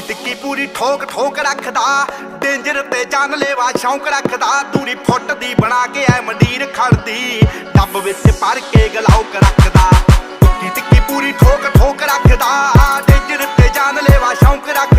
ਟਿੱਕੀ ਪੂਰੀ ਠੋਕ ਠੋਕ ਰੱਖਦਾ, ਡੇਂਜਰ ਤੇ ਜਾਨ ਲੈਵਾ ਸ਼ੌਂਕ ਰੱਖਦਾ ਦੂਰੀ ਫੁੱਟ ਦੀ ਬਣਾ ਕੇ ਐ ਮੰਡੀਰ ਖੜਦੀ, ਡੱਬ ਵਿੱਚ ਪਰ ਕੇ ਗਲਾਉਕ ਰੱਖਦਾ। ਟਿੱਕੀ ਪੂਰੀ ਠੋਕ ਠੋਕ ਰੱਖਦਾ, ਡੇਂਜਰ ਤੇ ਜਾਨ ਲੈਵਾ ਸ਼ੌਂਕ ਰੱਖਦਾ।